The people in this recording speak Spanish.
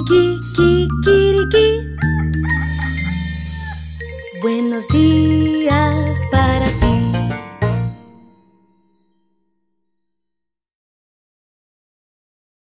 Kiki kikiriki. Buenos días.